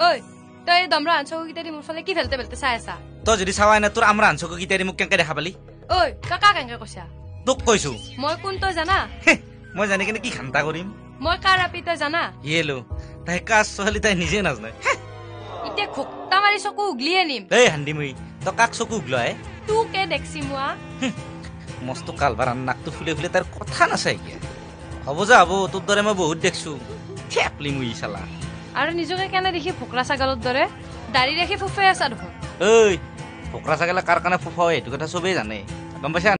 ঐ তই এই দমৰা দি মোৰ ফালে কি ভেলতে ভেলতে চাই আছা? তই যদি চাৱাই নাই তোৰ আমাৰ গীতাৰি মোক কেনেকে দেখা পালি ঐ তই কাক এনেকে কৈছা? তোক কৈছো। মই কোন তই জানা? হেহ, মই জানি কেনে কি খান্তা কৰিম? মই কাৰ আপি তই জানা? ইয়েলো তাই কাজ ছোৱালী তাই নিজে নাজানে। হেহ, এতিয়া ঘোক্তা মাৰি চকু উগলিয়ে নিম। এই হান্দিমুৰি তই কাক চকু উগলাই তোকে দেখছি মোৱা মস্ত কালভাৰ নাকটো ফুলে ফুলে তাৰ কথা নাচাই হ'ব যা হ'ব তোৰ দৰে মই বহুত দেখছো। থেপলি মুই চালা। আৰু নিজকে কেনে দেখি ভোকৰা ছাগলৰ দৰে দাড়ি ৰাখি ফুফাই আছা দেখোন? ঐ ফকৰা ছাগলে কাৰ কাৰণে ফুফা সেইটো কথা চবেই জানে। গম পাইছা?